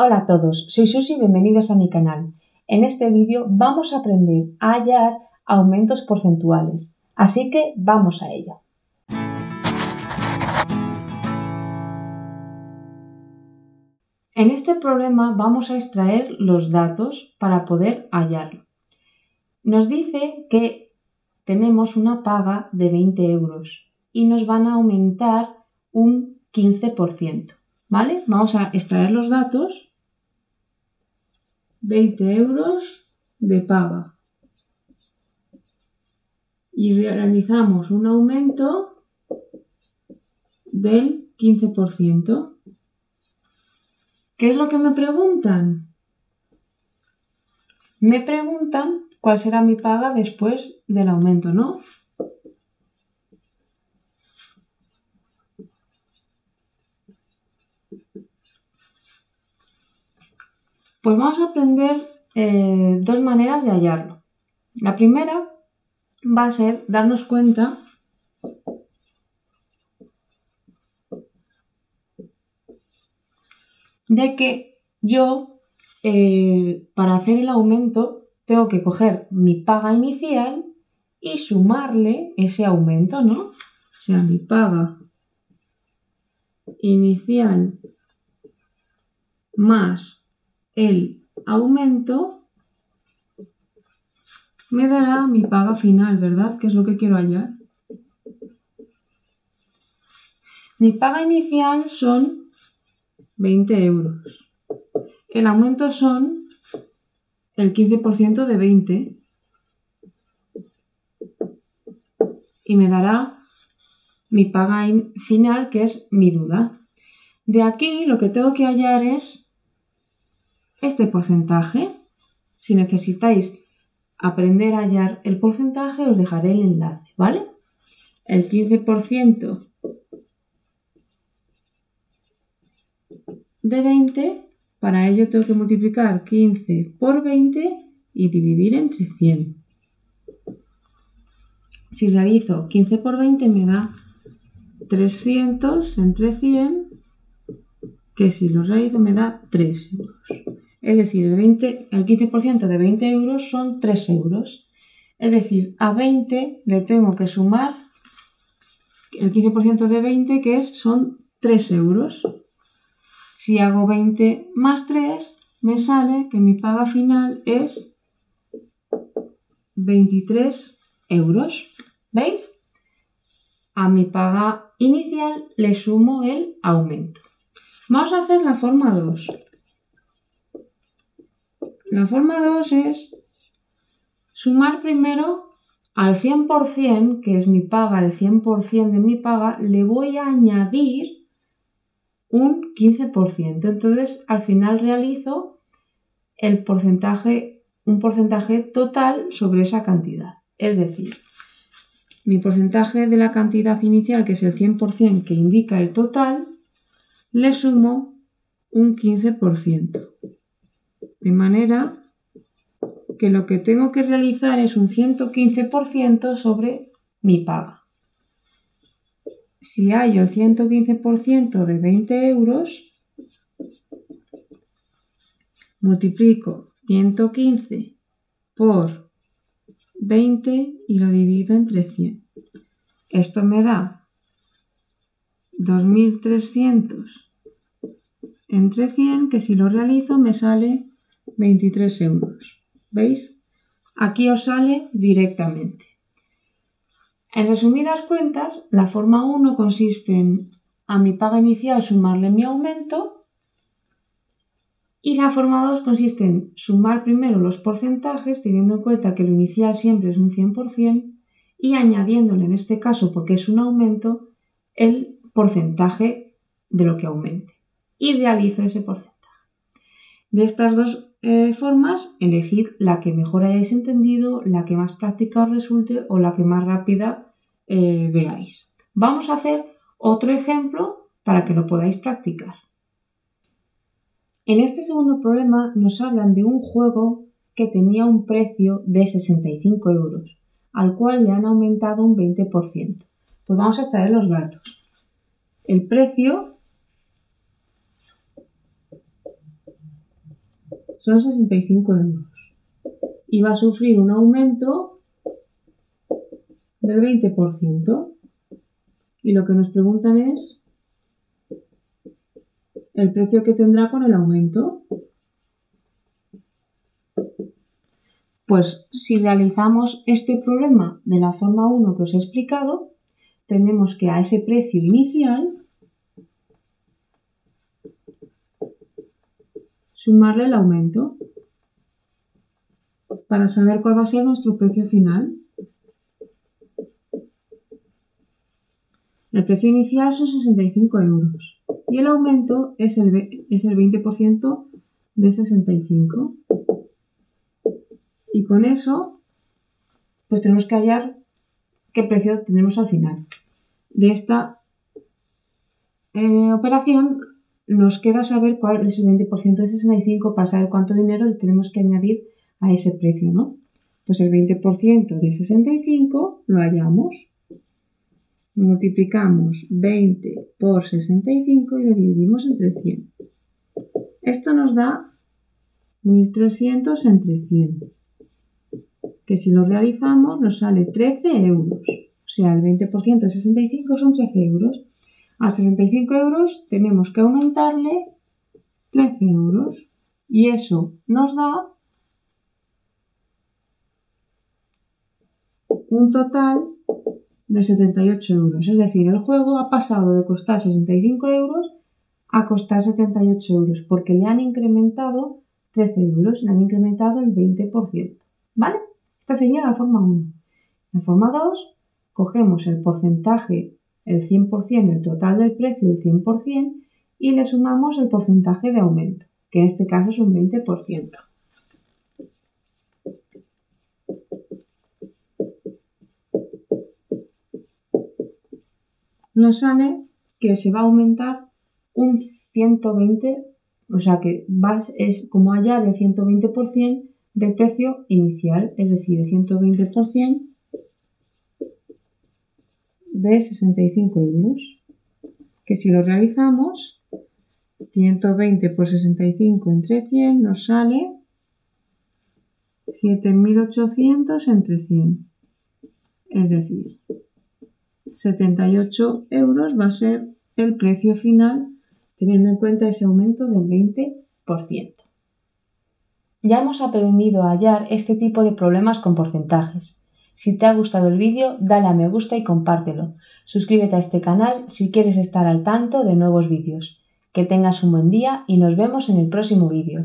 Hola a todos, soy Susi y bienvenidos a mi canal. En este vídeo vamos a aprender a hallar aumentos porcentuales, así que vamos a ello. En este problema vamos a extraer los datos para poder hallarlo. Nos dice que tenemos una paga de 20 euros y nos van a aumentar un 15%. ¿Vale? Vamos a extraer los datos 20 euros de paga. Y realizamos un aumento del 15%. ¿Qué es lo que me preguntan? Me preguntan cuál será mi paga después del aumento, ¿no? Pues vamos a aprender eh, dos maneras de hallarlo. La primera va a ser darnos cuenta de que yo, eh, para hacer el aumento, tengo que coger mi paga inicial y sumarle ese aumento, ¿no? O sea, mi paga inicial más el aumento me dará mi paga final, ¿verdad? Que es lo que quiero hallar. Mi paga inicial son 20 euros. El aumento son el 15% de 20 y me dará mi paga final, que es mi duda. De aquí lo que tengo que hallar es este porcentaje. Si necesitáis aprender a hallar el porcentaje, os dejaré el enlace, ¿vale? El 15% de 20, para ello tengo que multiplicar 15 por 20 y dividir entre 100. Si realizo 15 por 20 me da 300 entre 100, que si lo realizo me da 3 euros. Es decir, el, 20, el 15% de 20 euros son 3 euros. Es decir, a 20 le tengo que sumar el 15% de 20, que es, son 3 euros. Si hago 20 más 3, me sale que mi paga final es 23 euros. ¿Veis? A mi paga inicial le sumo el aumento. Vamos a hacer la forma 2. La forma 2 es sumar primero al 100%, que es mi paga, el 100% de mi paga, le voy a añadir un 15%. Entonces, al final realizo el porcentaje, un porcentaje total sobre esa cantidad. Es decir, mi porcentaje de la cantidad inicial, que es el 100% que indica el total, le sumo un 15%. De manera que lo que tengo que realizar es un 115% sobre mi paga. Si hallo el 115% de 20 euros, multiplico 115 por 20 y lo divido entre 100. Esto me da 2300 entre 100, que si lo realizo me sale 23 euros. ¿Veis? Aquí os sale directamente. En resumidas cuentas, la forma 1 consiste en a mi paga inicial sumarle mi aumento y la forma 2 consiste en sumar primero los porcentajes teniendo en cuenta que lo inicial siempre es un 100% y añadiéndole en este caso, porque es un aumento, el porcentaje de lo que aumente. Y realizo ese porcentaje. De estas dos eh, formas, elegid la que mejor hayáis entendido, la que más práctica os resulte o la que más rápida eh, veáis. Vamos a hacer otro ejemplo para que lo podáis practicar. En este segundo problema nos hablan de un juego que tenía un precio de 65 euros, al cual le han aumentado un 20%. Pues vamos a extraer los datos. El precio son 65 euros. Y va a sufrir un aumento del 20%. Y lo que nos preguntan es el precio que tendrá con el aumento. Pues si realizamos este problema de la forma 1 que os he explicado, tenemos que a ese precio inicial sumarle el aumento para saber cuál va a ser nuestro precio final. El precio inicial son 65 euros y el aumento es el, es el 20% de 65. Y con eso, pues tenemos que hallar qué precio tenemos al final. De esta eh, operación nos queda saber cuál es el 20% de 65 para saber cuánto dinero le tenemos que añadir a ese precio, ¿no? Pues el 20% de 65 lo hallamos. Multiplicamos 20 por 65 y lo dividimos entre 100. Esto nos da 1300 entre 100, que si lo realizamos nos sale 13 euros. O sea, el 20% de 65 son 13 euros. A 65 euros tenemos que aumentarle 13 euros y eso nos da un total de 78 euros. Es decir, el juego ha pasado de costar 65 euros a costar 78 euros porque le han incrementado 13 euros, le han incrementado el 20%. ¿Vale? Esta sería la forma 1. La forma 2, cogemos el porcentaje el 100%, el total del precio, el 100%, y le sumamos el porcentaje de aumento, que en este caso es un 20%. Nos sale que se va a aumentar un 120, o sea que es como hallar el 120% del precio inicial, es decir, el 120% de 65 euros, que si lo realizamos, 120 por 65 entre 100 nos sale 7.800 entre 100. Es decir, 78 euros va a ser el precio final teniendo en cuenta ese aumento del 20%. Ya hemos aprendido a hallar este tipo de problemas con porcentajes. Si te ha gustado el vídeo, dale a me gusta y compártelo. Suscríbete a este canal si quieres estar al tanto de nuevos vídeos. Que tengas un buen día y nos vemos en el próximo vídeo.